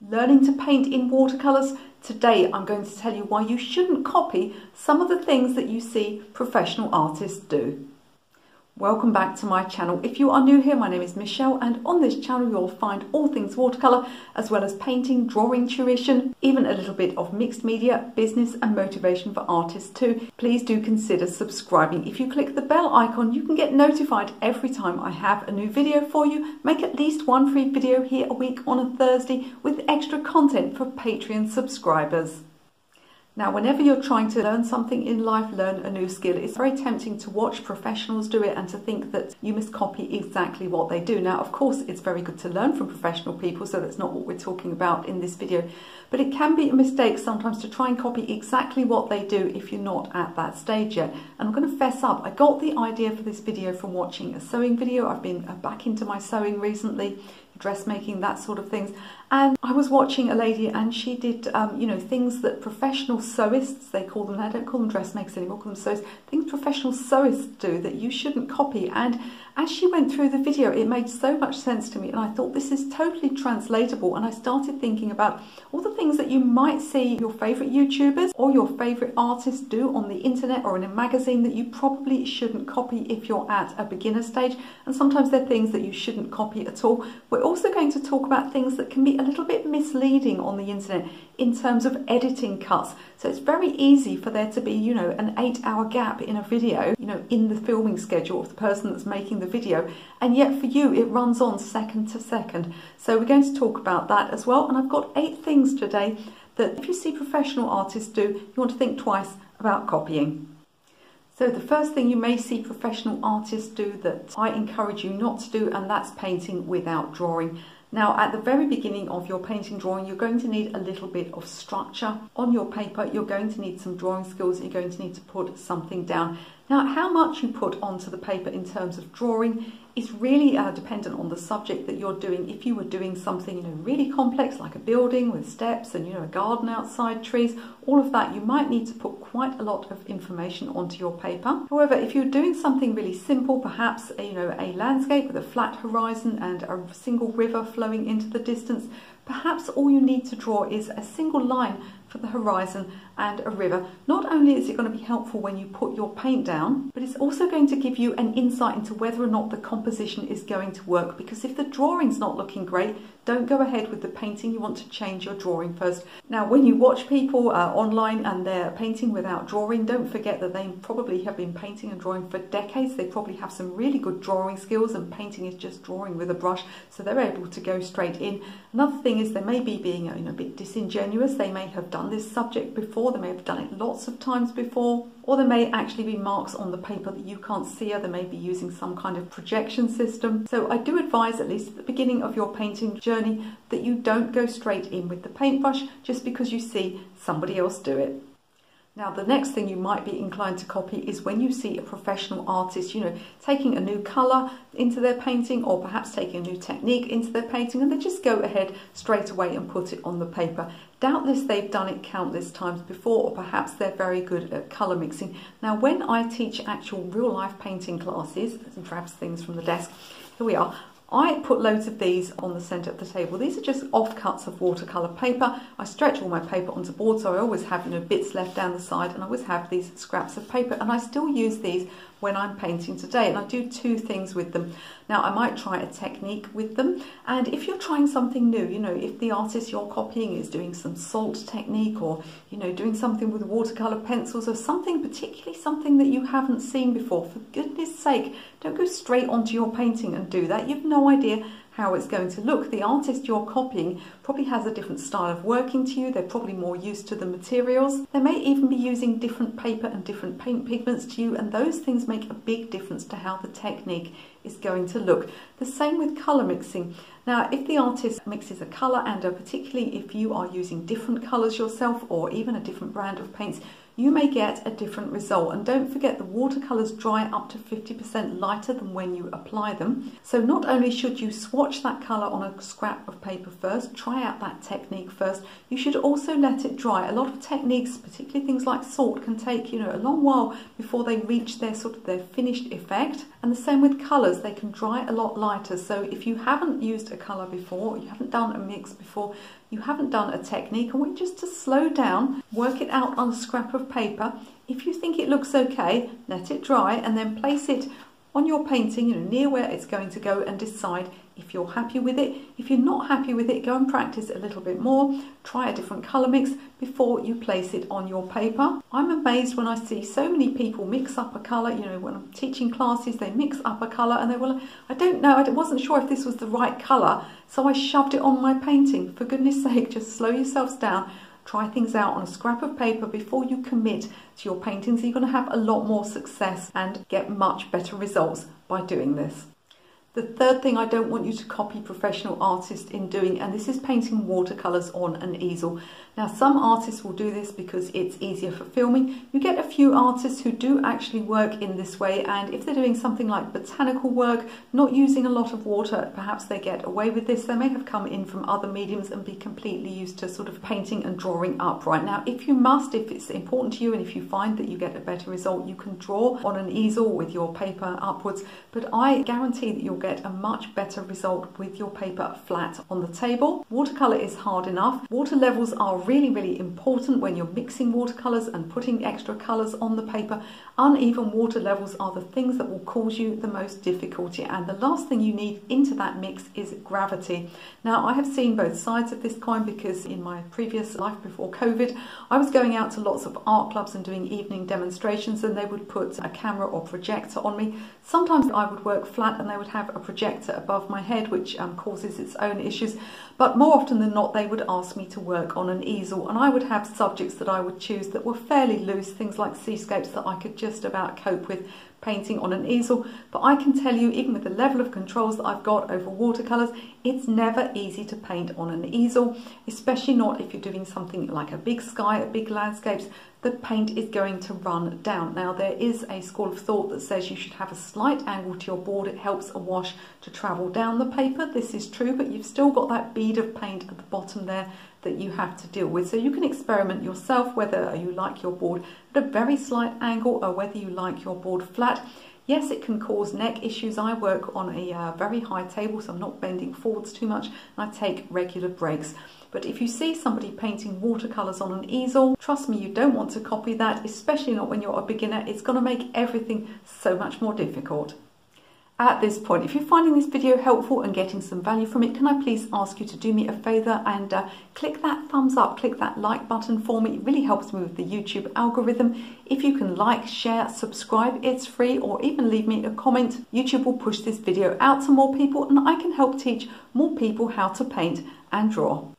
learning to paint in watercolours. Today I'm going to tell you why you shouldn't copy some of the things that you see professional artists do. Welcome back to my channel. If you are new here, my name is Michele and on this channel you'll find all things watercolour as well as painting, drawing, tuition, even a little bit of mixed media, business and motivation for artists too. Please do consider subscribing. If you click the bell icon you can get notified every time I have a new video for you. Make at least one free video here a week on a Thursday with extra content for Patreon subscribers. Now, whenever you're trying to learn something in life, learn a new skill, it's very tempting to watch professionals do it and to think that you must copy exactly what they do. Now, of course, it's very good to learn from professional people, so that's not what we're talking about in this video. But it can be a mistake sometimes to try and copy exactly what they do if you're not at that stage yet. And I'm going to fess up, I got the idea for this video from watching a sewing video. I've been uh, back into my sewing recently dressmaking, that sort of things. And I was watching a lady and she did, um, you know, things that professional sewists, they call them, I don't call them dressmakers anymore, call them sewists, things professional sewists do that you shouldn't copy. And as she went through the video, it made so much sense to me. And I thought this is totally translatable. And I started thinking about all the things that you might see your favourite YouTubers or your favourite artists do on the internet or in a magazine that you probably shouldn't copy if you're at a beginner stage. And sometimes they're things that you shouldn't copy at all. Also going to talk about things that can be a little bit misleading on the internet in terms of editing cuts. So it's very easy for there to be, you know, an eight hour gap in a video, you know, in the filming schedule of the person that's making the video. And yet for you, it runs on second to second. So we're going to talk about that as well. And I've got eight things today that if you see professional artists do, you want to think twice about copying. So the first thing you may see professional artists do that I encourage you not to do, and that's painting without drawing. Now at the very beginning of your painting drawing you're going to need a little bit of structure on your paper you're going to need some drawing skills you're going to need to put something down now, how much you put onto the paper in terms of drawing is really uh, dependent on the subject that you're doing. If you were doing something, you know, really complex like a building with steps and, you know, a garden outside, trees, all of that, you might need to put quite a lot of information onto your paper. However, if you're doing something really simple, perhaps, you know, a landscape with a flat horizon and a single river flowing into the distance, perhaps all you need to draw is a single line for the horizon and a river. Not only is it going to be helpful when you put your paint down, but it's also going to give you an insight into whether or not the composition is going to work. Because if the drawing's not looking great, don't go ahead with the painting. You want to change your drawing first. Now, when you watch people uh, online and they're painting without drawing, don't forget that they probably have been painting and drawing for decades. They probably have some really good drawing skills and painting is just drawing with a brush. So they're able to go straight in. Another thing is they may be being you know, a bit disingenuous. They may have done this subject before. They may have done it lots of times before. Or there may actually be marks on the paper that you can't see or they may be using some kind of projection system. So I do advise, at least at the beginning of your painting journey, that you don't go straight in with the paintbrush just because you see somebody else do it. Now, the next thing you might be inclined to copy is when you see a professional artist, you know, taking a new colour into their painting or perhaps taking a new technique into their painting and they just go ahead straight away and put it on the paper. Doubtless they've done it countless times before or perhaps they're very good at colour mixing. Now, when I teach actual real life painting classes, and grabs things from the desk, here we are, I put loads of these on the centre of the table. These are just offcuts of watercolour paper. I stretch all my paper onto board so I always have you know bits left down the side and I always have these scraps of paper and I still use these when I'm painting today and I do two things with them. Now I might try a technique with them and if you're trying something new, you know, if the artist you're copying is doing some salt technique or, you know, doing something with watercolour pencils or something, particularly something that you haven't seen before, for goodness sake, don't go straight onto your painting and do that. You've no idea how it's going to look. The artist you're copying probably has a different style of working to you. They're probably more used to the materials. They may even be using different paper and different paint pigments to you and those things make a big difference to how the technique is going to look. The same with colour mixing. Now, if the artist mixes a colour and uh, particularly if you are using different colours yourself or even a different brand of paints, you may get a different result. And don't forget the watercolours dry up to 50% lighter than when you apply them. So not only should you swatch that colour on a scrap of paper first, try out that technique first, you should also let it dry. A lot of techniques, particularly things like salt, can take, you know, a long while before they reach their sort of their finished effect. And the same with colours, they can dry a lot lighter. So if you haven't used a colour before, you haven't done a mix before, you haven't done a technique, I want you just to slow down, work it out on a scrap of paper. If you think it looks okay, let it dry and then place it on your painting, you know, near where it's going to go and decide if you're happy with it. If you're not happy with it, go and practice a little bit more. Try a different colour mix before you place it on your paper. I'm amazed when I see so many people mix up a colour. You know, when I'm teaching classes, they mix up a colour and they will, I don't know, I wasn't sure if this was the right colour, so I shoved it on my painting. For goodness sake, just slow yourselves down. Try things out on a scrap of paper before you commit to your paintings. You're going to have a lot more success and get much better results by doing this. The third thing I don't want you to copy professional artists in doing, and this is painting watercolours on an easel. Now, some artists will do this because it's easier for filming. You get a few artists who do actually work in this way, and if they're doing something like botanical work, not using a lot of water, perhaps they get away with this. They may have come in from other mediums and be completely used to sort of painting and drawing up right now. If you must, if it's important to you, and if you find that you get a better result, you can draw on an easel with your paper upwards, but I guarantee that you'll get a much better result with your paper flat on the table. Watercolour is hard enough. Water levels are really, really important when you're mixing watercolours and putting extra colours on the paper. Uneven water levels are the things that will cause you the most difficulty and the last thing you need into that mix is gravity. Now I have seen both sides of this coin because in my previous life before COVID I was going out to lots of art clubs and doing evening demonstrations and they would put a camera or projector on me. Sometimes I would work flat and they would have a projector above my head which um, causes its own issues but more often than not they would ask me to work on an easel and I would have subjects that I would choose that were fairly loose, things like seascapes that I could just about cope with painting on an easel. But I can tell you, even with the level of controls that I've got over watercolours, it's never easy to paint on an easel, especially not if you're doing something like a big sky, a big landscapes, the paint is going to run down. Now there is a school of thought that says you should have a slight angle to your board. It helps a wash to travel down the paper. This is true, but you've still got that bead of paint at the bottom there that you have to deal with. So you can experiment yourself whether you like your board at a very slight angle or whether you like your board flat. Yes, it can cause neck issues. I work on a uh, very high table, so I'm not bending forwards too much, I take regular breaks. But if you see somebody painting watercolours on an easel, trust me, you don't want to copy that, especially not when you're a beginner. It's going to make everything so much more difficult. At this point, if you're finding this video helpful and getting some value from it, can I please ask you to do me a favour and uh, click that thumbs up, click that like button for me. It really helps me with the YouTube algorithm. If you can like, share, subscribe, it's free, or even leave me a comment, YouTube will push this video out to more people and I can help teach more people how to paint and draw.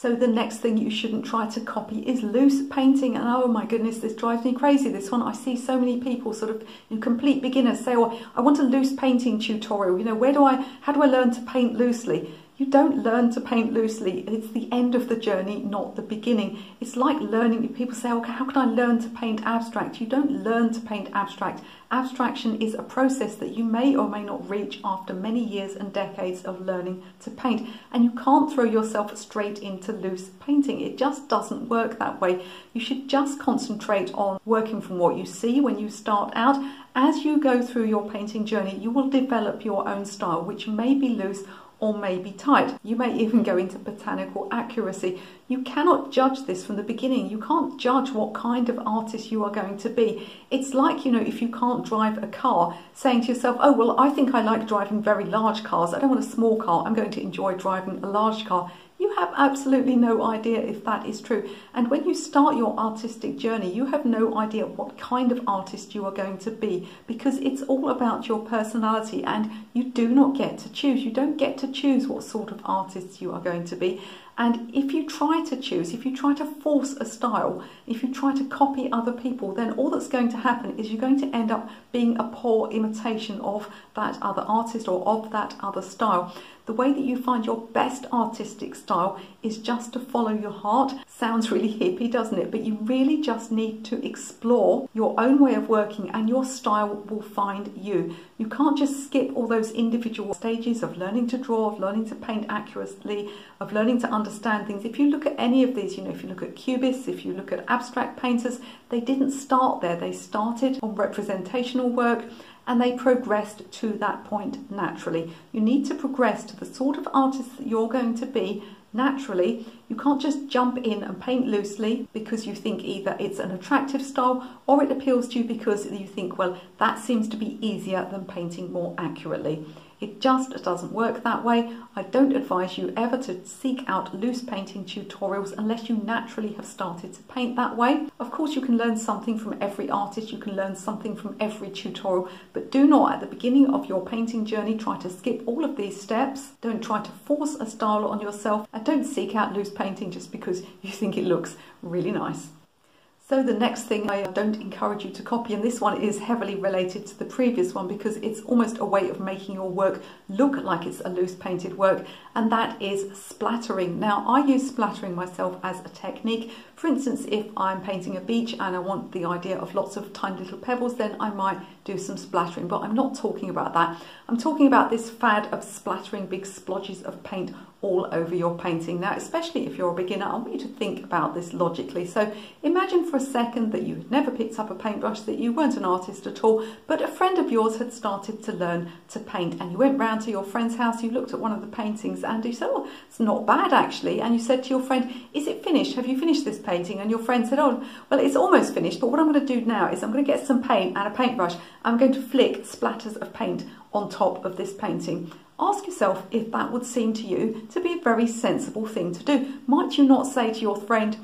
So the next thing you shouldn't try to copy is loose painting. And oh my goodness, this drives me crazy. This one, I see so many people sort of in complete beginners say, oh, I want a loose painting tutorial. You know, where do I, how do I learn to paint loosely? You don't learn to paint loosely. It's the end of the journey, not the beginning. It's like learning, people say, okay, how can I learn to paint abstract? You don't learn to paint abstract. Abstraction is a process that you may or may not reach after many years and decades of learning to paint. And you can't throw yourself straight into loose painting. It just doesn't work that way. You should just concentrate on working from what you see when you start out. As you go through your painting journey, you will develop your own style, which may be loose or may be tight. You may even go into botanical accuracy. You cannot judge this from the beginning. You can't judge what kind of artist you are going to be. It's like, you know, if you can't drive a car, saying to yourself, oh, well, I think I like driving very large cars. I don't want a small car. I'm going to enjoy driving a large car. You have absolutely no idea if that is true. And when you start your artistic journey, you have no idea what kind of artist you are going to be because it's all about your personality and you do not get to choose. You don't get to choose what sort of artist you are going to be. And if you try to choose, if you try to force a style, if you try to copy other people, then all that's going to happen is you're going to end up being a poor imitation of that other artist or of that other style. The way that you find your best artistic style is just to follow your heart. Sounds really hippie, doesn't it? But you really just need to explore your own way of working and your style will find you. You can't just skip all those individual stages of learning to draw, of learning to paint accurately, of learning to understand things. If you look at any of these, you know, if you look at cubists, if you look at abstract painters, they didn't start there. They started on representational work and they progressed to that point naturally. You need to progress to the sort of artist that you're going to be naturally. You can't just jump in and paint loosely because you think either it's an attractive style or it appeals to you because you think, well, that seems to be easier than painting more accurately. It just doesn't work that way. I don't advise you ever to seek out loose painting tutorials unless you naturally have started to paint that way. Of course, you can learn something from every artist, you can learn something from every tutorial, but do not at the beginning of your painting journey try to skip all of these steps. Don't try to force a style on yourself and don't seek out loose painting just because you think it looks really nice. So the next thing I don't encourage you to copy, and this one is heavily related to the previous one because it's almost a way of making your work look like it's a loose painted work, and that is splattering. Now I use splattering myself as a technique. For instance, if I'm painting a beach and I want the idea of lots of tiny little pebbles, then I might do some splattering, but I'm not talking about that. I'm talking about this fad of splattering big splodges of paint all over your painting. Now, especially if you're a beginner, I want you to think about this logically. So imagine for a second that you had never picked up a paintbrush, that you weren't an artist at all, but a friend of yours had started to learn to paint and you went round to your friend's house, you looked at one of the paintings and you said, oh, it's not bad actually. And you said to your friend, is it finished? Have you finished this painting? And your friend said, oh, well, it's almost finished, but what I'm going to do now is I'm going to get some paint and a paintbrush. I'm going to flick splatters of paint on top of this painting. Ask yourself if that would seem to you to be a very sensible thing to do. Might you not say to your friend,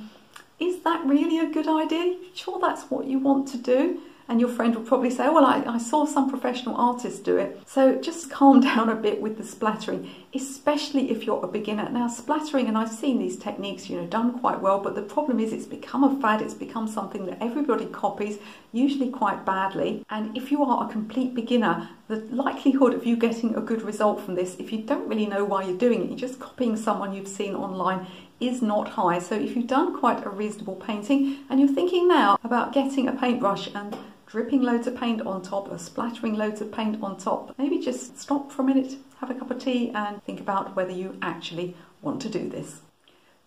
is that really a good idea? Sure that's what you want to do? And your friend will probably say, well, I, I, saw some professional artists do it. So just calm down a bit with the splattering, especially if you're a beginner. Now, splattering, and I've seen these techniques, you know, done quite well, but the problem is it's become a fad. It's become something that everybody copies, usually quite badly. And if you are a complete beginner, the likelihood of you getting a good result from this, if you don't really know why you're doing it, you're just copying someone you've seen online, is not high. So if you've done quite a reasonable painting and you're thinking now about getting a paintbrush and dripping loads of paint on top or splattering loads of paint on top, maybe just stop for a minute, have a cup of tea and think about whether you actually want to do this.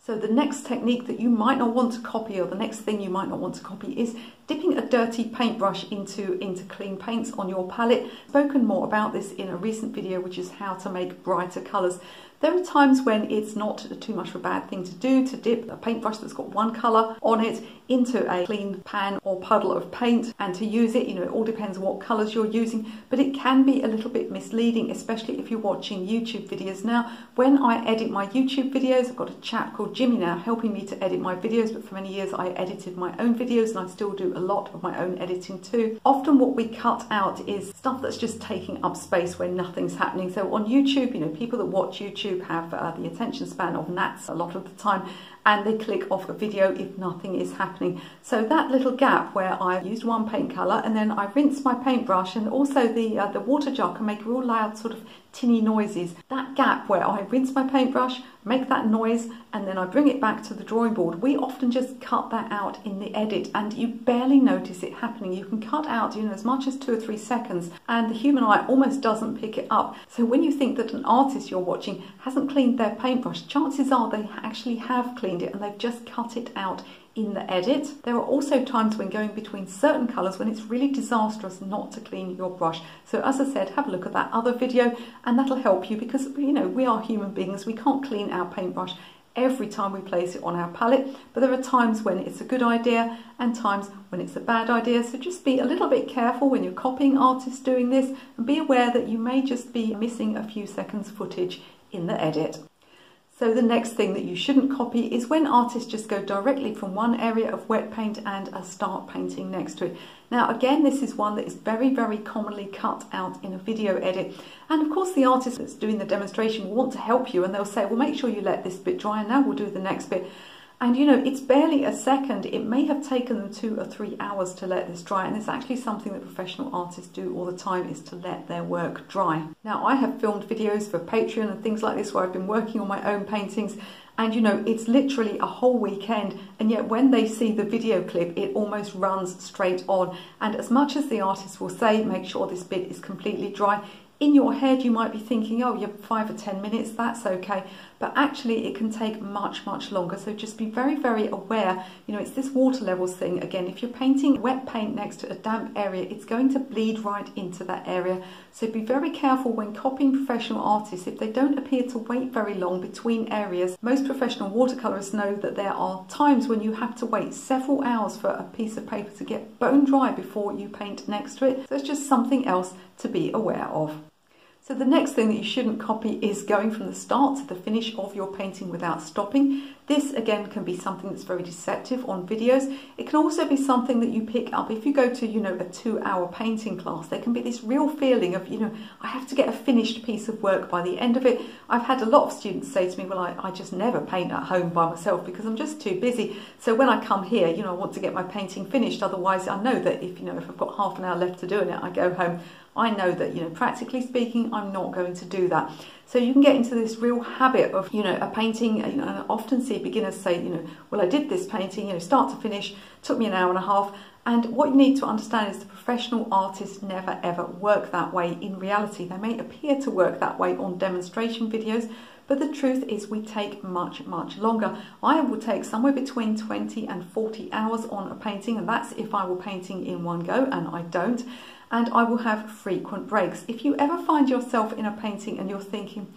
So the next technique that you might not want to copy or the next thing you might not want to copy is dipping a dirty paintbrush into, into clean paints on your palette. Spoken more about this in a recent video which is how to make brighter colours. There are times when it's not too much of a bad thing to do to dip a paintbrush that's got one colour on it into a clean pan or puddle of paint and to use it. You know, it all depends what colours you're using, but it can be a little bit misleading, especially if you're watching YouTube videos. Now, when I edit my YouTube videos, I've got a chap called Jimmy now helping me to edit my videos, but for many years I edited my own videos and I still do a lot of my own editing too. Often what we cut out is stuff that's just taking up space where nothing's happening. So on YouTube, you know, people that watch YouTube have uh, the attention span of gnats a lot of the time and they click off a video if nothing is happening. So that little gap where I used one paint colour and then I rinse my paintbrush and also the, uh, the water jar can make real loud sort of tinny noises. That gap where I rinse my paintbrush, make that noise, and then I bring it back to the drawing board, we often just cut that out in the edit and you barely notice it happening. You can cut out you know, as much as two or three seconds and the human eye almost doesn't pick it up. So when you think that an artist you're watching hasn't cleaned their paintbrush, chances are they actually have cleaned it and they've just cut it out in the edit. There are also times when going between certain colours when it's really disastrous not to clean your brush. So as I said, have a look at that other video and that'll help you because, you know, we are human beings. We can't clean our paintbrush every time we place it on our palette, but there are times when it's a good idea and times when it's a bad idea. So just be a little bit careful when you're copying artists doing this and be aware that you may just be missing a few seconds footage in the edit. So the next thing that you shouldn't copy is when artists just go directly from one area of wet paint and start painting next to it. Now again, this is one that is very, very commonly cut out in a video edit. And of course the artist that's doing the demonstration will want to help you and they'll say, well, make sure you let this bit dry and now we'll do the next bit. And you know, it's barely a second. It may have taken them two or three hours to let this dry, and it's actually something that professional artists do all the time is to let their work dry. Now, I have filmed videos for Patreon and things like this where I've been working on my own paintings, and you know, it's literally a whole weekend, and yet when they see the video clip, it almost runs straight on. And as much as the artist will say, make sure this bit is completely dry, in your head you might be thinking oh you're five or ten minutes that's okay but actually it can take much much longer. So just be very very aware. You know it's this water levels thing. Again if you're painting wet paint next to a damp area it's going to bleed right into that area. So be very careful when copying professional artists. If they don't appear to wait very long between areas most professional watercolorists know that there are times when you have to wait several hours for a piece of paper to get bone dry before you paint next to it. So it's just something else to be aware of so the next thing that you shouldn't copy is going from the start to the finish of your painting without stopping. This again can be something that's very deceptive on videos. It can also be something that you pick up if you go to, you know, a two hour painting class. There can be this real feeling of, you know, I have to get a finished piece of work by the end of it. I've had a lot of students say to me, well, I, I just never paint at home by myself because I'm just too busy. So when I come here, you know, I want to get my painting finished. Otherwise, I know that if, you know, if I've got half an hour left to doing it, I go home, I know that, you know, practically speaking, I'm not going to do that. So you can get into this real habit of, you know, a painting, you know, I often see beginners say, you know, well, I did this painting, you know, start to finish, took me an hour and a half. And what you need to understand is the professional artists never ever work that way in reality. They may appear to work that way on demonstration videos, but the truth is we take much, much longer. I will take somewhere between 20 and 40 hours on a painting, and that's if I were painting in one go, and I don't and I will have frequent breaks. If you ever find yourself in a painting and you're thinking,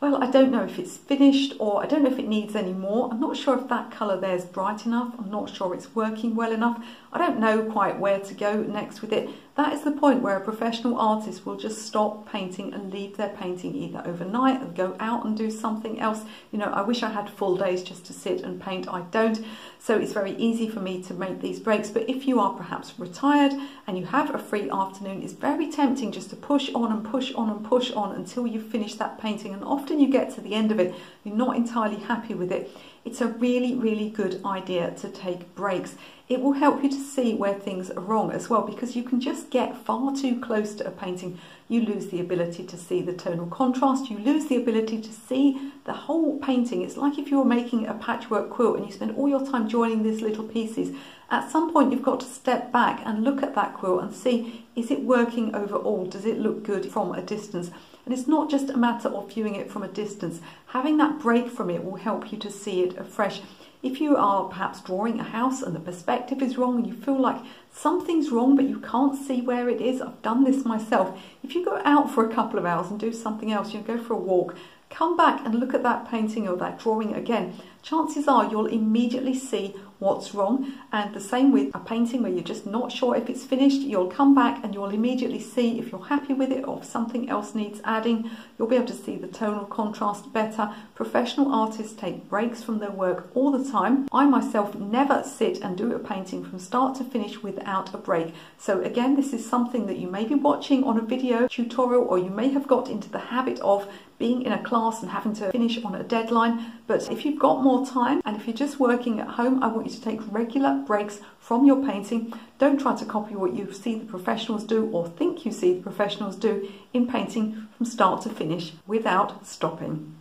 well, I don't know if it's finished or I don't know if it needs any more. I'm not sure if that colour there is bright enough. I'm not sure it's working well enough. I don't know quite where to go next with it. That is the point where a professional artist will just stop painting and leave their painting either overnight and go out and do something else. You know, I wish I had full days just to sit and paint. I don't. So it's very easy for me to make these breaks. But if you are perhaps retired and you have a free afternoon, it's very tempting just to push on and push on and push on until you finish that painting. And often you get to the end of it, you're not entirely happy with it. It's a really, really good idea to take breaks. It will help you to see where things are wrong as well because you can just get far too close to a painting. You lose the ability to see the tonal contrast, you lose the ability to see the whole painting. It's like if you were making a patchwork quilt and you spend all your time joining these little pieces. At some point you've got to step back and look at that quilt and see, is it working overall? Does it look good from a distance? And it's not just a matter of viewing it from a distance. Having that break from it will help you to see it afresh. If you are perhaps drawing a house and the perspective is wrong and you feel like something's wrong but you can't see where it is, I've done this myself. If you go out for a couple of hours and do something else, you go for a walk, come back and look at that painting or that drawing again, chances are you'll immediately see what's wrong. And the same with a painting where you're just not sure if it's finished, you'll come back and you'll immediately see if you're happy with it or if something else needs adding. You'll be able to see the tonal contrast better. Professional artists take breaks from their work all the time. I myself never sit and do a painting from start to finish without a break. So again, this is something that you may be watching on a video tutorial or you may have got into the habit of being in a class and having to finish on a deadline. But if you've got more time and if you're just working at home, I want you to take regular breaks from your painting. Don't try to copy what you see the professionals do or think you see the professionals do in painting from start to finish without stopping.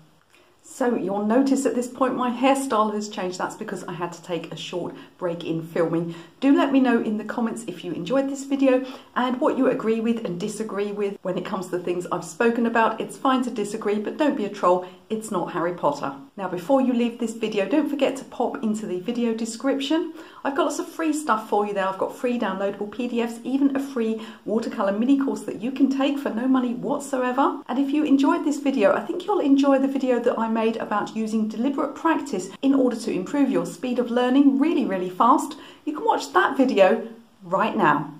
So you'll notice at this point my hairstyle has changed. That's because I had to take a short break in filming. Do let me know in the comments if you enjoyed this video and what you agree with and disagree with when it comes to the things I've spoken about. It's fine to disagree, but don't be a troll. It's not Harry Potter. Now, before you leave this video, don't forget to pop into the video description. I've got lots of free stuff for you there. I've got free downloadable PDFs, even a free watercolour mini course that you can take for no money whatsoever. And if you enjoyed this video, I think you'll enjoy the video that I made about using deliberate practice in order to improve your speed of learning really, really fast. You can watch that video right now.